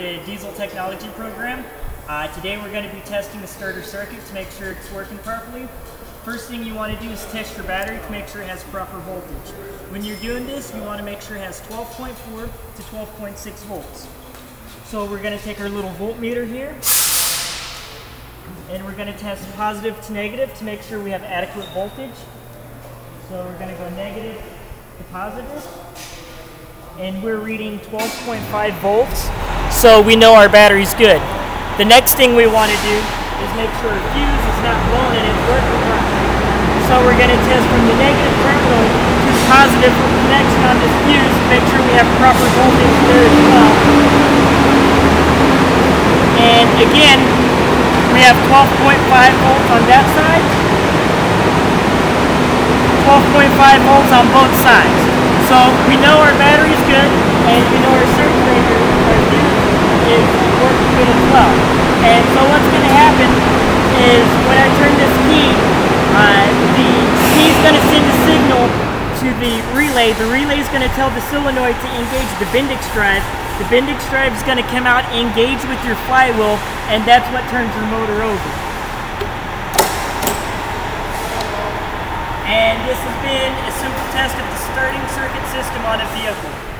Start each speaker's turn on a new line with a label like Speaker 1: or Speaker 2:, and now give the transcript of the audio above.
Speaker 1: the Diesel Technology program. Uh, today we're going to be testing the starter circuit to make sure it's working properly. First thing you want to do is test your battery to make sure it has proper voltage. When you're doing this, you want to make sure it has 12.4 to 12.6 volts. So we're going to take our little voltmeter here, and we're going to test positive to negative to make sure we have adequate voltage. So we're going to go negative to positive and we're reading 12.5 volts, so we know our battery's good. The next thing we want to do is make sure our fuse is not blown and it's working properly. So we're going to test from the negative terminal to the positive connection on this fuse to make sure we have proper voltage there as well. And again, we have 12.5 volts on that side, 12.5 volts on both sides. So we know our battery's good, and we know our fuse, is working good as well. And so what's going to happen is when I turn this key, uh, the key is going to send a signal to the relay. The relay is going to tell the solenoid to engage the Bendix drive. The Bendix drive is going to come out, engage with your flywheel, and that's what turns your motor over. And this has been a simple test of the starting circuit system on a vehicle.